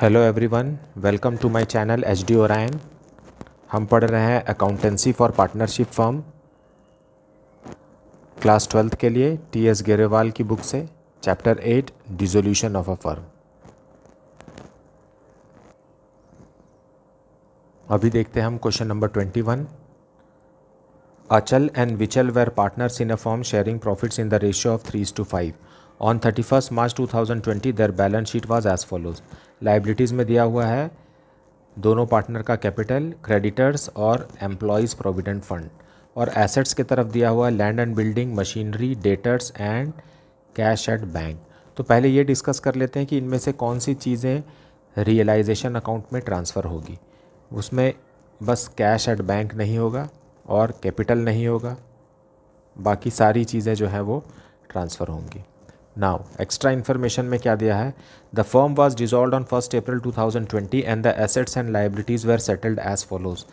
Hello everyone welcome to my channel H D Orion हम पढ़ रहे हैं accountancy for partnership firm class twelfth के लिए टी एस गेरेवाल की बुक से chapter eight dissolution of a firm अभी देखते हैं हम question number twenty one Achal and Vichal were partners in a form sharing profits in the ratio of three two five March two thousand twenty there balance sheet was as follows liabilities में दिया हुआ है। दोनों partner का capital creditors और employees provident fund और assets की तरफ़ दिया हुआ land and building machinery debtors and cash at bank तो पहले ये डिस्कस कर लेते हैं कि इनमें से कौन सी चीज़ें रियलाइजेशन अकाउंट में ट्रांसफ़र होगी। उसमें बस कैश एट बैंक नहीं होगा और कैपिटल नहीं होगा। बाकी सारी चीज़ें जो हैं वो ट्रांसफ़र होंगी। नाउ एक्स्ट्रा इन्फॉर्मेशन में क्या दिया है? The firm was dissolve on first April 2020 and the assets and liabilities were settled as follows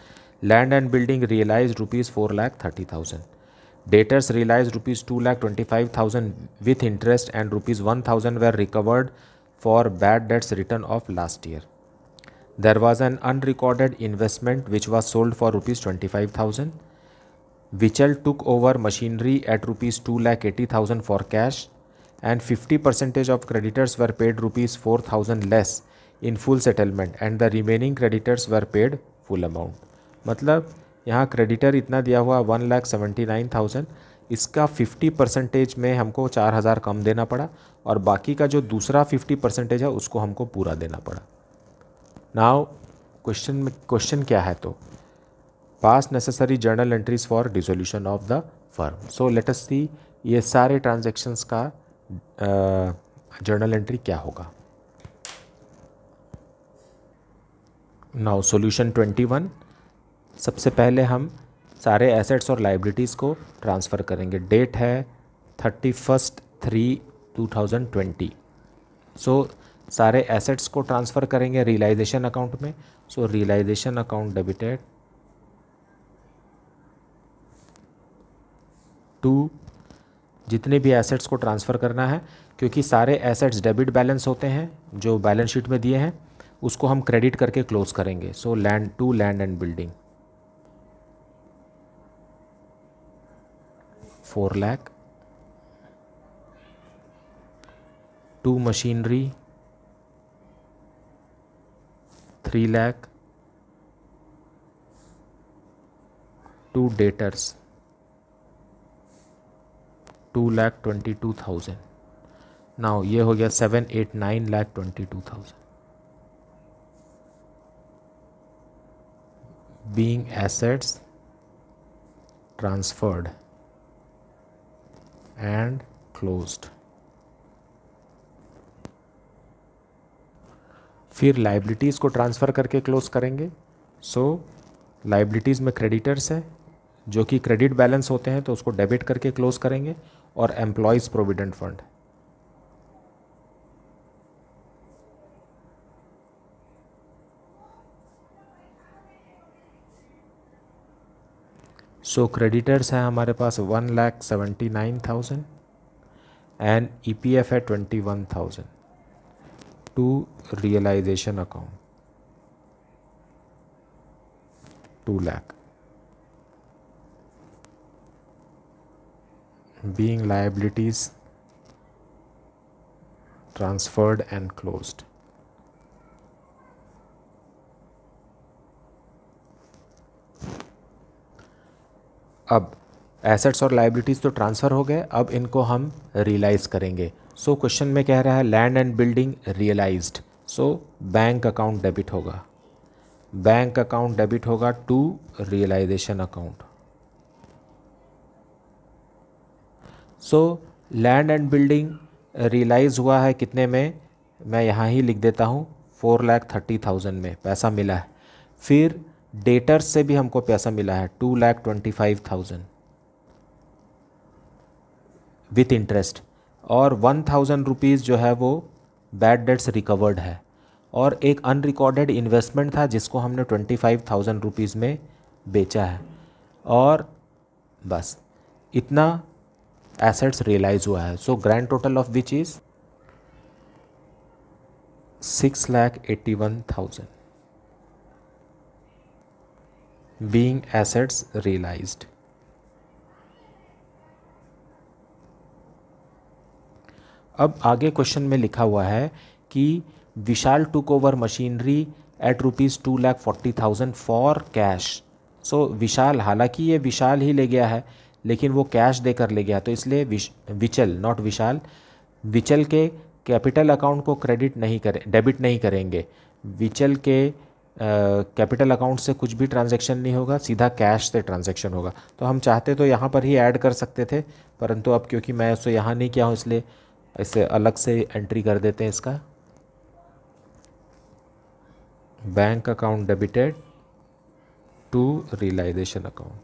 land and building realise rupees four lakh thirty thousand debtors realise rupees two lakh twenty five thousand with interest and rupees one thousand were recovered for bad debts written off last year there was an unrecorded investment which was sold for rupees 25000 Vichel took over machinery at rupees 2 lakh 80000 for cash. And 50 percentage of creditors were paid rupees 4000 less in full settlement, and the remaining creditors were paid full amount. मतलब यहाँ creditor इतना दिया हुआ one lakh seventy nine thousand इसका fifty percentage में हमको चार हज़ार कम देना पड़ा, और बाकी का जो दूसरा फिफ्टी परसेंटेज है, उसको हमको पूरा देना पड़ा। नाउ क्वेश्चन में क्वेश्चन क्या है तो? Pass necessary journal entries for dissolution of the firm so let us see ये सारे ट्रांजेक्शन्स का जर्नल एंट्री क्या होगा? नाउ सॉल्यूशन ट्वेंटी वन सबसे पहले हम सारे एसेट्स और लाइबिलिटीज़ को ट्रांसफ़र करेंगे। डेट है thirty first three two thousand twenty so सारे एसेट्स को ट्रांसफ़र करेंगे रियलाइजेशन अकाउंट में। So realisation account debited to जितने भी एसेट्स को ट्रांसफ़र करना है, क्योंकि सारे एसेट्स डेबिट बैलेंस होते हैं, जो बैलेंस शीट में दिए हैं, उसको हम क्रेडिट करके क्लोज करेंगे। So land to land and building four lakh to machinery three lakh to debtors two lakh twenty two thousand now ये हो गया seven eight nine lakh twenty two thousand being assets transferred and closed फिर liabilities को transfer करके close करेंगे। So so, liabilities में creditors है जो कि क्रेडिट बैलेंस होते हैं तो उसको डेबिट करके क्लोज करेंगे। और employees provident fund so creditors हैं हमारे पास one lakh seventy nine thousand and E P F है twenty one thousand to realisation account two lakh being liabilities transferred and closed. अब एसेट्स और लाइबिलिटीज़ तो transfer हो गए अब इनको हम रियलाइज़ करेंगे। सो so, क्वेश्चन में कह रहा है land and building realised so bank account debit होगा। बैंक अकाउंट डेबिट होगा to realisation account so land and building realise हुआ है कितने में? मैं यहाँ ही लिख देता हूँ फोर लैख थर्टी थाउज़ेंड में पैसा मिला है। फिर डेटर्स से भी हमको पैसा मिला है two lakh twenty five thousand with interest और वन थाउज़ेंड रुपीज़ जो है वो बैड डेट्स रिकवर्ड है। और एक अनरिकॉर्डेड इन्वेस्टमेंट था जिसको हमने ट्वेंटी फाइव थाउज़ेंड रुपीज़ में बेचा है। और बस, इतना एसेट्स रियलाइज़ हुआ है। So grand total of which is six lakh eighty one thousand being assets realise अब आगे क्वेश्चन में लिखा हुआ है कि Vishal took over machinery at rupees two lakh forty thousand for cash so Vishal, हालाँकि ये विशाल ही ले गया है लेकिन वो कैश देकर ले गया तो इसलिए विचल नॉट विशाल विचल के कैपिटल अकाउंट को क्रेडिट नहीं करें डेबिट नहीं करेंगे। विचल के कैपिटल uh, अकाउंट से कुछ भी ट्रांजैक्शन नहीं होगा सीधा कैश से ट्रांजैक्शन होगा। तो हम चाहते तो यहाँ पर ही ऐड कर सकते थे परंतु अब क्योंकि मैं उसको यहाँ नहीं किया हूँ इसलिए इसे अलग से एंट्री कर देते हैं इसका। Bank account debited to realisation account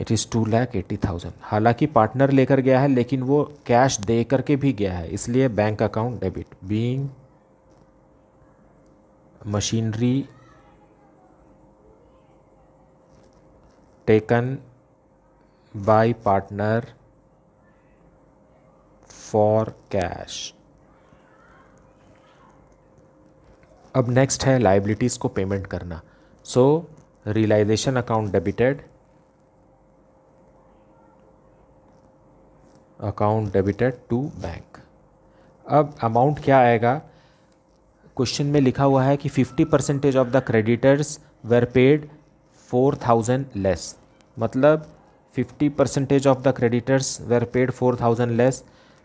it is two lakh eighty thousand हालाँकि पार्टनर लेकर गया है, लेकिन वो कैश दे करके भी गया है। इसलिए bank account debit being machinery taken by partner for cash अब नेक्स्ट है लाइबिलिटीज़ को पेमेंट करना. So realisation account debited account debited to bank. अब अमाउंट क्या आएगा? क्वेश्चन में लिखा हुआ है कि 50 percentage of the creditors were paid four thousand less मतलब 50 percentage of the creditors were paid four thousand less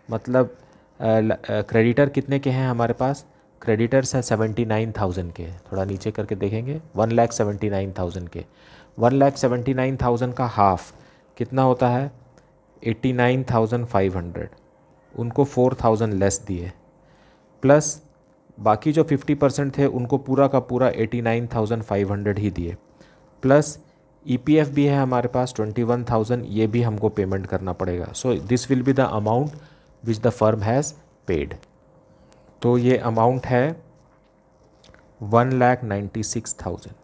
मतलब क्रेडिटर कितने के हैं हमारे पास? क्रेडिटर्स हैं सेवेंटी नाइन थाउज़ेंड के। थोड़ा नीचे करके देखेंगे। One lakh seventy nine thousand के। One lakh seventy nine thousand का हाफ़ कितना होता है? Eighty nine thousand five hundred. उनको फोर थाउज़ेंड लेस दिए। प्लस बाकी जो फिफ्टी परसेंट थे, उनको पूरा का पूरा eighty nine thousand five hundred ही दिए। प्लस ई पी एफ़ भी है हमारे पास, ट्वेंटी वन थाउज़ेंड, ये भी हमको पेमेंट करना पड़ेगा। So this will be the amount which the firm has paid तो ये अमाउंट है one lakh ninety six thousand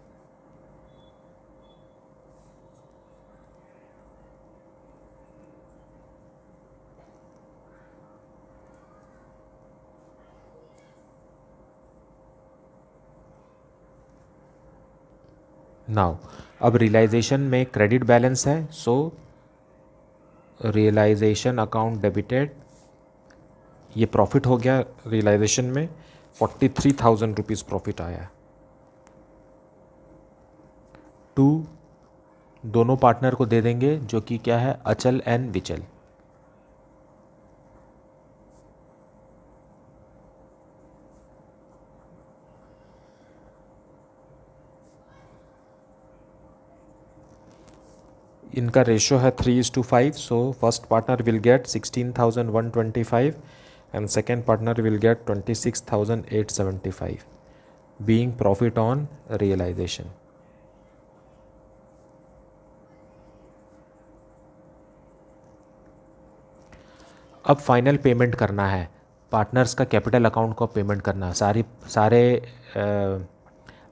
now अब रियलाइजेशन में क्रेडिट बैलेंस है सो रियलाइजेशन अकाउंट डेबिटेड ये प्रॉफिट हो गया रियलाइजेशन में forty three thousand rupees profit आया टू दोनों पार्टनर को दे देंगे, जो कि क्या है, अचल एंड विचल। इनका रेशो है three is two five so first partner will get sixteen thousand one twenty five and second partner will get 26875 being profit on realisation अब फाइनल पेमेंट करना है। पार्टनर्स का कैपिटल अकाउंट को पेमेंट करना। सारी, सारे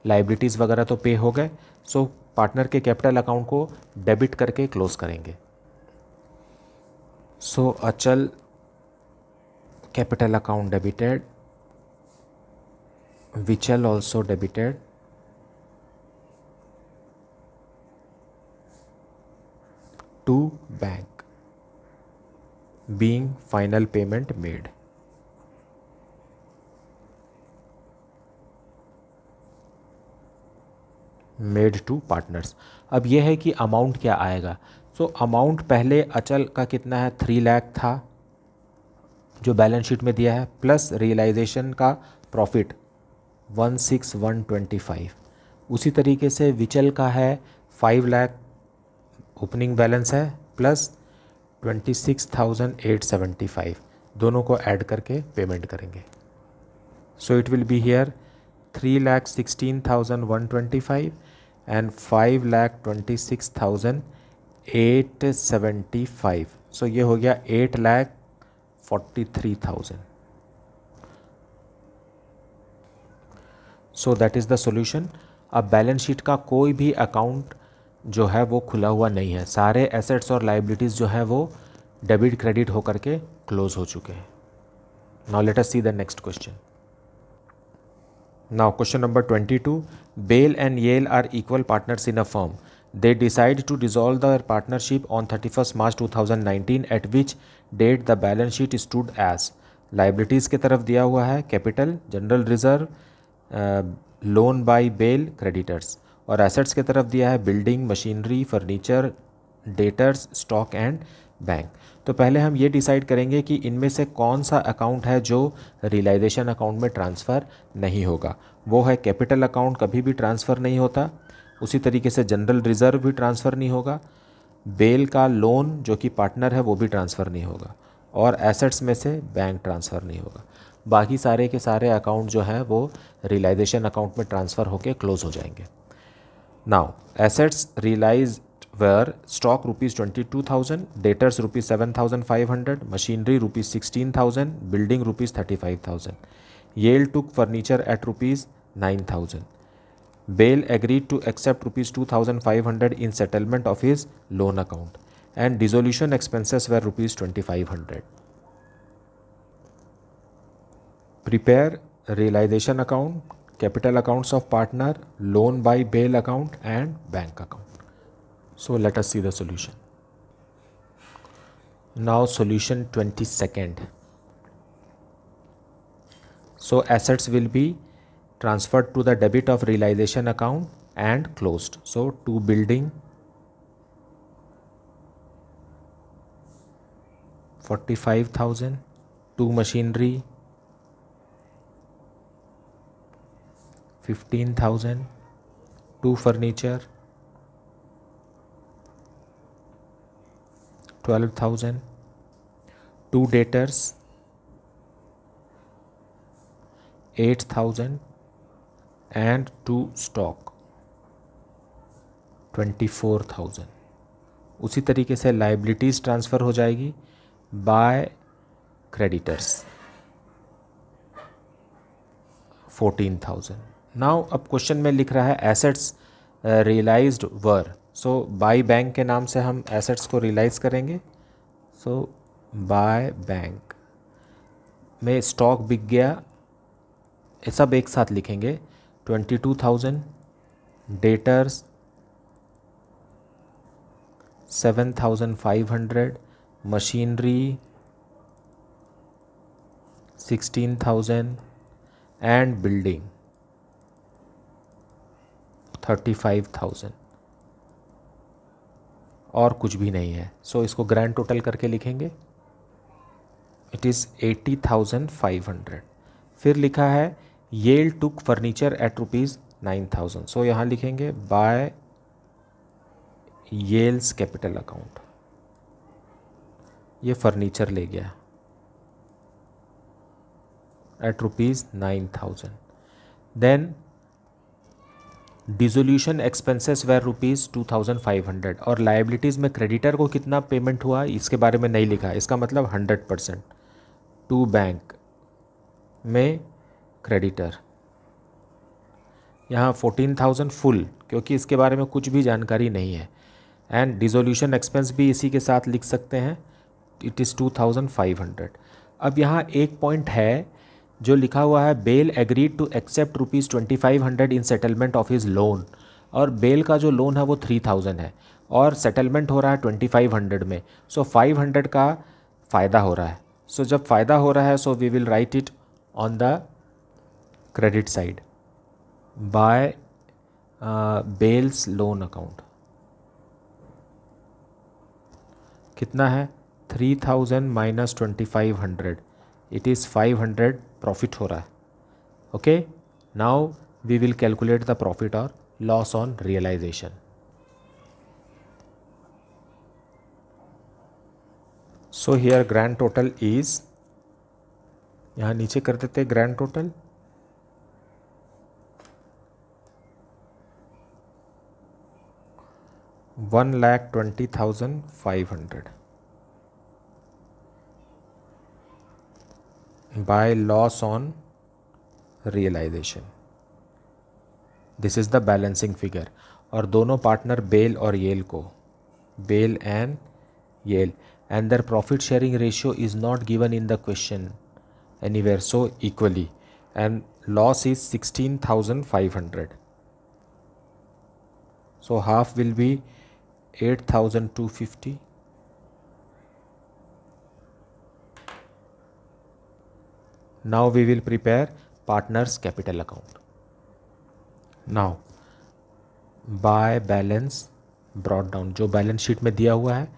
लाइबिलिटीज़ वगैरह तो पे हो गए। सो पार्टनर के कैपिटल अकाउंट को डेबिट करके क्लोज करेंगे। So, Achal capital account debited, Vichal also debited. To, bank being final payment made made to partners अब यह है कि अमाउंट क्या आएगा? सो so, अमाउंट पहले अचल का कितना है? थ्री लाख था जो बैलेंस शीट में दिया है प्लस रियलाइजेशन का profit one six one twenty five उसी तरीके से विचल का है फाइव लाख ओपनिंग बैलेंस है plus twenty six thousand eight seventy five दोनों को ऐड करके पेमेंट करेंगे। So it will be here three lakh sixteen thousand one twenty five and five lakh twenty six thousand eight seventy five so ये हो गया eight lakh forty three thousand so that is the solution अब balance sheet का कोई भी account जो है वो खुला हुआ नहीं है। सारे एसेट्स और लाइबिलिटीज़ जो है वो डेबिट क्रेडिट होकर के क्लोज हो चुके हैं। Now let us see the next question now question number twenty two Bell and Yell are equal partners in a firm they decide to dissolve the partnership on thirty first March two thousand nineteen at which date the balance sheet stood as liabilities की तरफ़ दिया हुआ है capital general reserve loan by Bell creditors और assets की तरफ़ दिया है building machinery furniture debtors stock and bank तो पहले हम ये डिसाइड करेंगे कि इनमें से कौन सा अकाउंट है जो रियलाइजेशन अकाउंट में ट्रांसफ़र नहीं होगा। वो है कैपिटल अकाउंट कभी भी ट्रांसफ़र नहीं होता। उसी तरीके से जनरल रिज़र्व भी ट्रांसफ़र नहीं होगा। बेल का लोन जो कि पार्टनर है, वो भी ट्रांसफ़र नहीं होगा। और एसेट्स में से बैंक ट्रांसफ़र नहीं होगा। बाकी सारे के सारे अकाउंट जो हैं, वो रियलाइजेशन अकाउंट में ट्रांसफ़र होकर क्लोज हो जाएँगे। Now assets realise where stock rupees 22000 debtors rupees 7500 machinery rupees 16000 building rupees 35000 yale took furniture at rupees 9000 Bale agreed to accept rupees 2500 in settlement of his loan account and dissolution expenses were rupees 2500 prepare realization account capital accounts of partner loan by bail account and bank account so let us see the solution. Now solution 22nd so assets will be transferred to the debit of realization account and closed. So to building 45,000 two machinery 15,000 two furniture 12,000 two debtors 8,000 and two stock 24,000 उसी तरीके से liabilities transfer हो जाएगी by creditors fourteen thousand now अब question में लिख रहा है assets realised were so by bank के नाम से हम एसेट्स को रियलाइज़ करेंगे। सो बाय बैंक में स्टॉक बिक गया। सब एक साथ लिखेंगे। Twenty two thousand debtors seven thousand five hundred machinery 16000 and building 35000 और कुछ भी नहीं है। सो so, इसको ग्रैंड टोटल करके लिखेंगे। It is eighty thousand five hundred फिर लिखा है Yell took furniture at rupees nine thousand so यहाँ लिखेंगे बाय येल्स कैपिटल अकाउंट ये फर्नीचर ले गया। At rupees nine thousand then dissolution expenses were rupees two thousand five hundred और liabilities में क्रेडिटर को कितना पेमेंट हुआ, इसके बारे में नहीं लिखा। इसका मतलब हंड्रेड परसेंट टू बैंक में क्रेडिटर यहाँ फोर्टीन थाउज़ेंड फुल क्योंकि इसके बारे में कुछ भी जानकारी नहीं है। एंड डिजोल्यूशन एक्सपेंस भी इसी के साथ लिख सकते हैं। It is two thousand five hundred अब यहाँ एक पॉइंट है जो लिखा हुआ है Bell agreed to accept rupees twenty five hundred in settlement of his loan और बेल का जो लोन है वो थ्री थाउज़ेंड है। और सेटलमेंट हो रहा है ट्वेंटी फाइव हंड्रेड में। सो फाइव हंड्रेड का फ़ायदा हो रहा है। सो so, जब फ़ायदा हो रहा है so we will write it on the credit side by Bell's loan account कितना है? Three thousand minus twenty five hundred it is five hundred profit हो रहा है। Okay now we will calculate the profit और loss on realisation so here grand total is यहाँ नीचे कर देते grand total one lakh twenty thousand five hundred by loss on realization this is the balancing figure और दोनों partner Bell और Yell को Bell and Yell and their profit sharing ratio is not given in the question anywhere so equally and loss is 16500 so half will be 8250 now we will prepare partners capital account. Now by balance brought down जो balance sheet में दिया हुआ है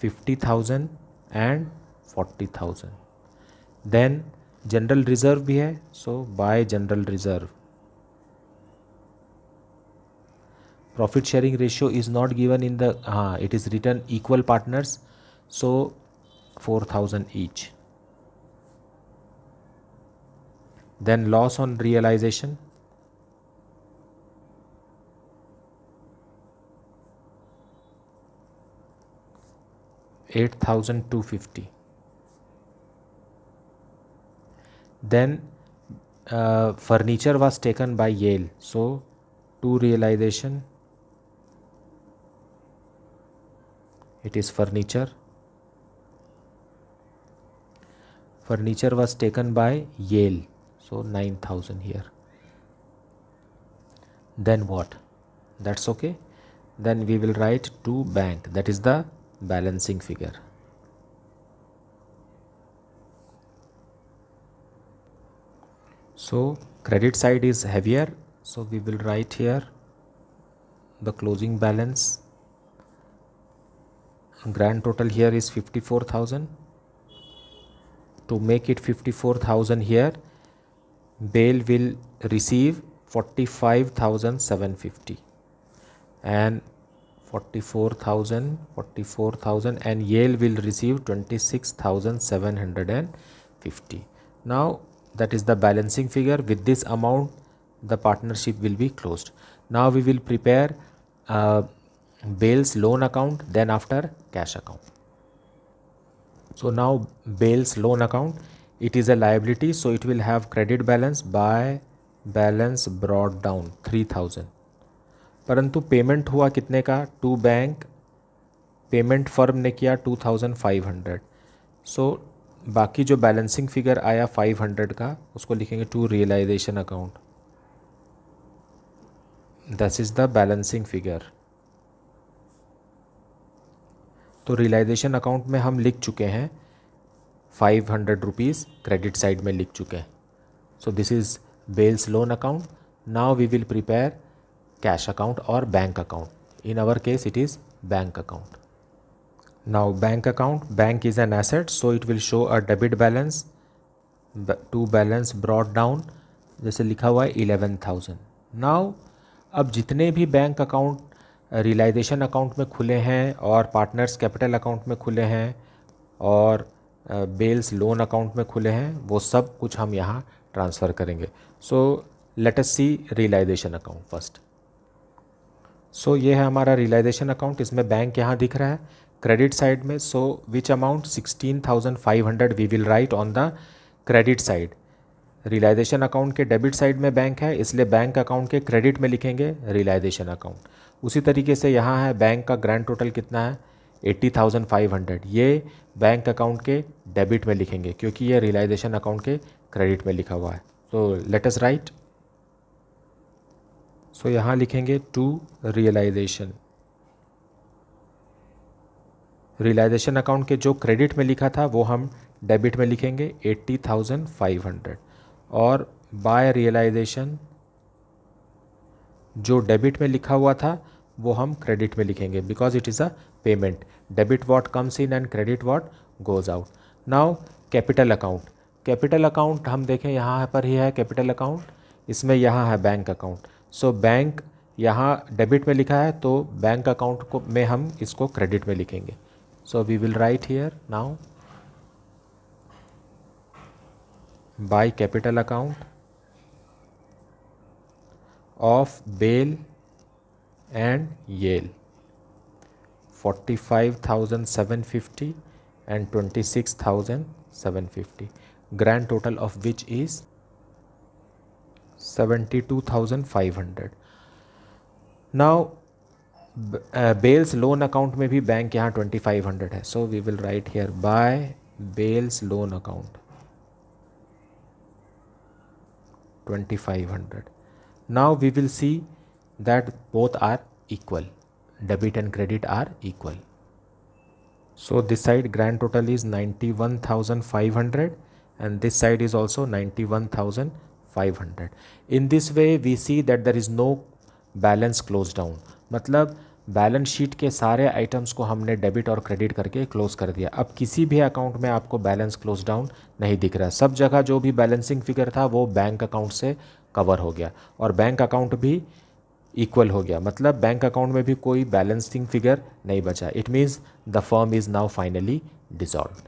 fifty thousand and forty thousand then general reserve भी है so by general reserve profit sharing ratio is not given in the हाँ it is written equal partners so four thousand each then loss on realization? eight thousand two fifty. Then uh, furniture was taken by Yale. So to realization. It is furniture. Furniture was taken by Yale so 9000 here. Then what? That's okay. Then we will write to bank. That is the balancing figure. So credit side is heavier. So we will write here the closing balance. Grand total here is 54,000 to make it 54,000 here BAIL will receive 45,750 and 44,000 44,000 and Yale will receive 26,750 now that is the balancing figure. With this amount the partnership will be closed. Now we will prepare uh, BAIL's loan account then after cash account. So now BAIL's loan account it is a liability, so it will have credit balance by balance brought down 3000 परंतु payment हुआ कितने का? To bank payment firm ने किया two thousand five hundred so बाकी जो balancing figure आया five hundred का, उसको लिखेंगे to realisation account this is the balancing figure तो रियलाइजेशन अकाउंट में हम लिख चुके हैं five hundred rupees credit side में लिख चुके हैं। So this is Bell's loan account now we will prepare cash account और bank account in our case it is bank account now bank account bank is an asset so it will show a debit balance to balance brought down जैसे लिखा हुआ है eleven thousand now अब जितने भी bank account realization account में खुले हैं और पार्टनर्स कैपिटल अकाउंट में खुले हैं, और बेल्स लोन अकाउंट में खुले हैं, वो सब कुछ हम यहाँ ट्रांसफ़र करेंगे। So let us see realisation account first so ये है हमारा रियलाइजेशन अकाउंट इसमें बैंक यहाँ दिख रहा है। क्रेडिट साइड में so which amount sixteen thousand five hundred we will write on the credit side realisation account के डेबिट साइड में बैंक है, इसलिए बैंक अकाउंट के क्रेडिट में लिखेंगे रियलाइजेशन अकाउंट उसी तरीके से यहाँ है बैंक का ग्रैंड टोटल कितना है? Eighty thousand five hundred. ये बैंक अकाउंट के डेबिट में लिखेंगे, क्योंकि ये रियलाइजेशन अकाउंट के क्रेडिट में लिखा हुआ है। तो लेटस राइट सो यहाँ लिखेंगे टू रियलाइजेशन रियलाइजेशन अकाउंट के जो क्रेडिट में लिखा था, वो हम डेबिट में लिखेंगे एट्टी थाउज़ेंड फाइव हंड्रेड। और बाय रियलाइजेशन जो डेबिट में लिखा हुआ था, वो हम क्रेडिट में लिखेंगे because it is a payment debit what comes in and credit what goes out now capital account capital account हम देखें, यहाँ पर ही है कैपिटल अकाउंट इसमें यहाँ है बैंक अकाउंट सो बैंक यहाँ डेबिट में लिखा है तो बैंक अकाउंट को में हम इसको क्रेडिट में लिखेंगे. So we will write here now by capital account of Bell and Yell forty five thousand seven fifty and twenty six thousand seven fifty grand total of which is 72,500. Now Bell's loan account में भी bank यहाँ twenty five hundred है. So we will write here by Bell's loan account twenty five hundred now we will see that both are equal debit and credit are equal so, this side grand total is 91500 and this side is also 91500 in this way, we see that there is no balance closed down. मतलब balance sheet के सारे items को हमने debit और credit करके close कर दिया। अब किसी भी अकाउंट में आपको बैलेंस क्लोज डाउन नहीं दिख रहा। सब जगह जो भी बैलेंसिंग फिगर था, वो बैंक अकाउंट से कवर हो गया। और बैंक अकाउंट भी इक्वल हो गया। मतलब बैंक अकाउंट में भी कोई बैलेंसिंग फिगर नहीं बचा। It means the firm is now finally dissolve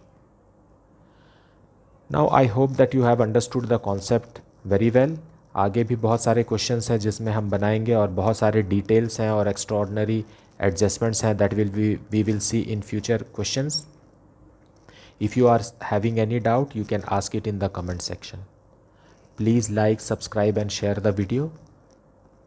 now I hope that you have understood the concept very well आगे भी बहुत सारे क्वेश्चंस हैं जिसमें हम बनाएँगे और बहुत सारे डिटेल्स हैं और एक्स्ट्रॉर्डनरी एडजस्टमेंट्स हैं that will we will see in future questions if you are having any doubt, you can ask it in the comment section. Please like, subscribe and share the video.